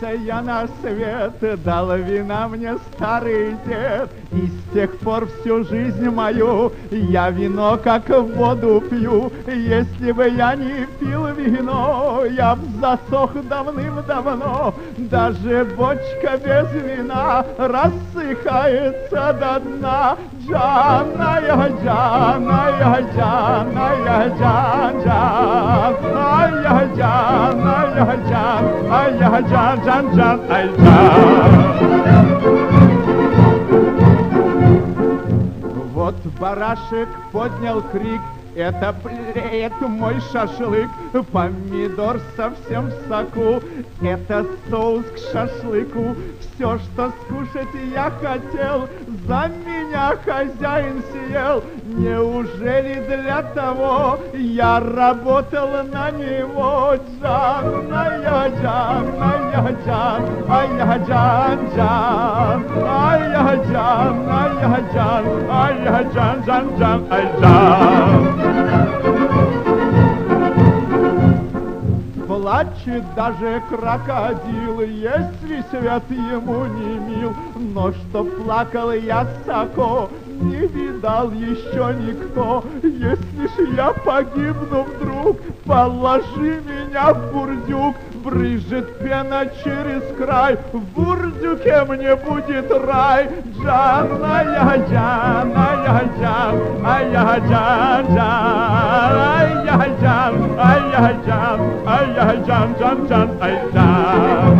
родился я на свет, дал вина мне старый дед, и с тех пор всю жизнь мою я вино как воду пью. Если бы я не пил вино, я б засох давным-давно. Даже бочка без вина рассыхается до дна. Джана, я Джана, я Джана, я Джан, Джан, ай, я Джана, я Джан, ай, я Джан, Джан, ай, Джан. Вот барашек поднял крик, это плеет мой шашлык, помидор совсем в соку, это соус к шашлыку. Все, что скушать я хотел, за меня хозяин съел. Неужели для того я работал на него? Джанна, я Джанна, я Джан, а я Джан, Джан, а я Джанна, я Джан, а я Джан, Джан, Джан, ай Джан. Плачет даже крокодил, если свет ему не мил. Но что плакал я соко, не видал еще никто. Если ж я погибну вдруг, положи меня в бурдюк. Брызжет пена через край, в бурдюке мне будет рай. Джана, я Джана, я Джан, а я Джан, Джан, а я Джан, а я Джан, а я Джан, Джан, Джан, ай Джан.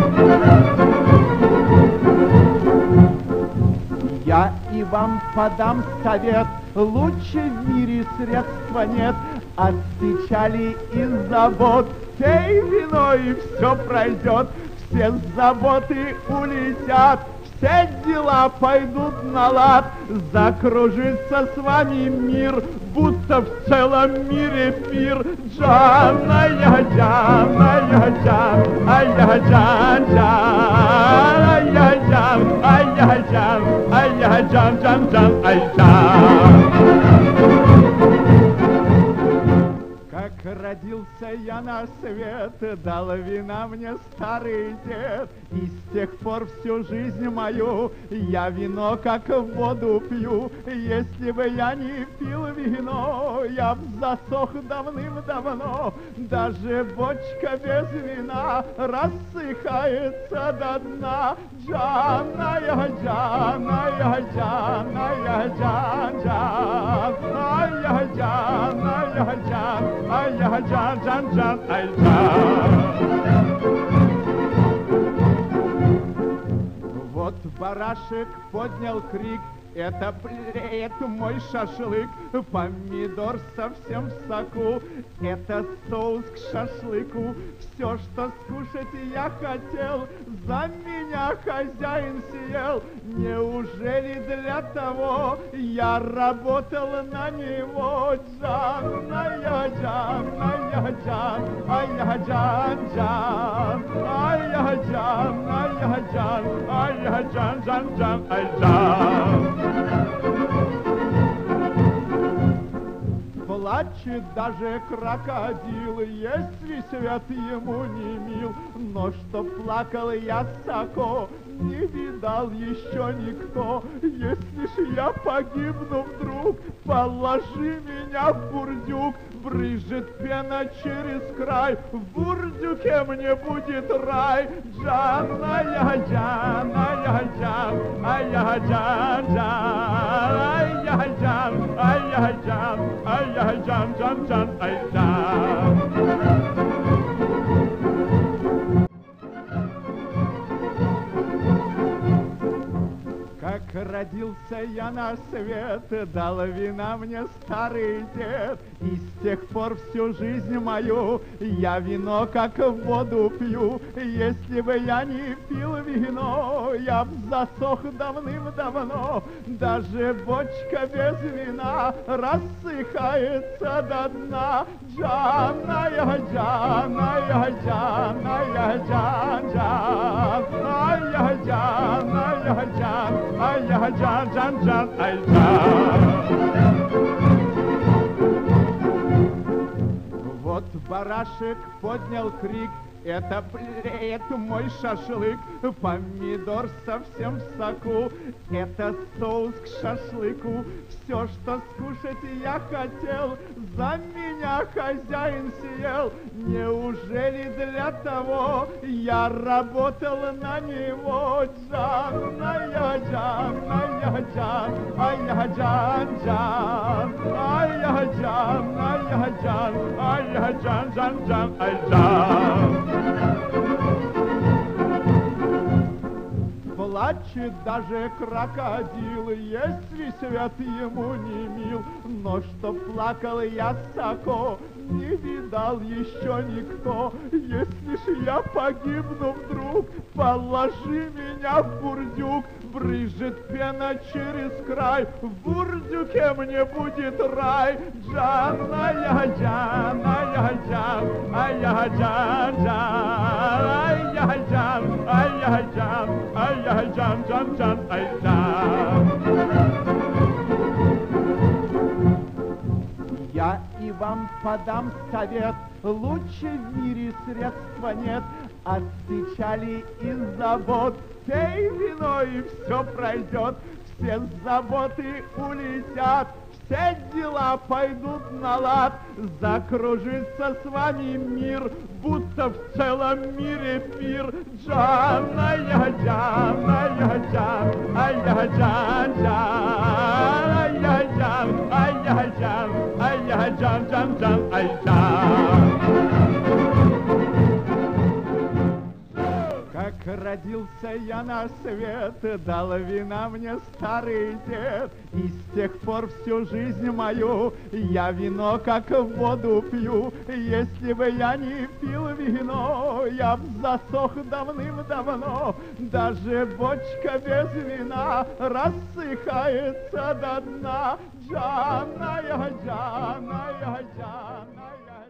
Я и вам подам совет, лучше в мире средства нет, от печали и забот. Пей вино и все пройдет, все заботы улетят, все дела пойдут на лад, закружится с вами мир, будто в целом мире пир. Джана, я Джана, я Джан, а я Джан, Джан, а я Джан, а я Джан, а я Джан, Джан, Джан, ай Джан. Родился я на свет, дал вина мне старый дед, и с тех пор всю жизнь мою я вино как воду пью. Если бы я не пил вино, я б засох давным-давно. Даже бочка без вина рассыхается до дна. Джана, я Джана, Вот барашек поднял крик, это плеет мой шашлык, помидор совсем в соку, это соус к шашлыку. Все, что скушать я хотел, за меня хозяин съел. Неужели для того я работал на него? Я Джанна, я Джан, а я Джан, Джан, а я Джанна, я Джан, а я Джан, Джан, Джан, ай Джан. Плачет даже крокодил, если свет ему не мил. Но что плакал я соко, не видал еще никто. Если ж я погибну вдруг, положи меня в бурдюк. Брызжет пена через край, в бурдюке мне будет рай. Джан, а я Джан, Джан, а я Джан, а я Джан, Джан, Джан, родился я на свет, дал вина мне старый дед, и с тех пор всю жизнь мою я вино как воду пью. Если бы я не пил вино, я б засох давным-давно. Даже бочка без вина рассыхается до дна. Джана, я Джана, я Джана, я Джан, Джан, а я Джана, я Джан, а я Джан, Джан, Джан, ай Джан. Вот барашек поднял крик, Это плеет мой шашлык, помидор совсем в соку. Это соус к шашлыку, все, что скушать я хотел, за меня хозяин съел. Неужели для того я работал на него? Джанна, я Джанна, я Джан, а я Джан, Джан, а я Джан, а я Джан, а я Джан, Джан, Джан, ай Джан. Плачет даже крокодил, если свет ему не мил. Но что плакал я соко, не видал еще никто. Если ж я погибну вдруг, положи меня в бурдюк. Брызжет пена через край, в бурдюке мне будет рай. Джанна, я Джанна, я Джан, а я Джан, Джан, а я Джан, а я Джан, а я Джан, Джан, Джан, ай Джан. Подам совет, лучше в мире средства нет. От печали и забот. Пей вино и все пройдет, все заботы улетят, все дела пойдут на лад, закружится с вами мир, будто в целом мире пир. Джанна, я Джанна, я Джан, а я Джан, Джан, а я Джан, Джан, Джан, родился я на свет, дал вина мне старый дед, и с тех пор всю жизнь мою я вино как воду пью. Если бы я не пил вино, я б засох давным-давно. Даже бочка без вина рассыхается до дна. Джана, я Джана, я Джана, я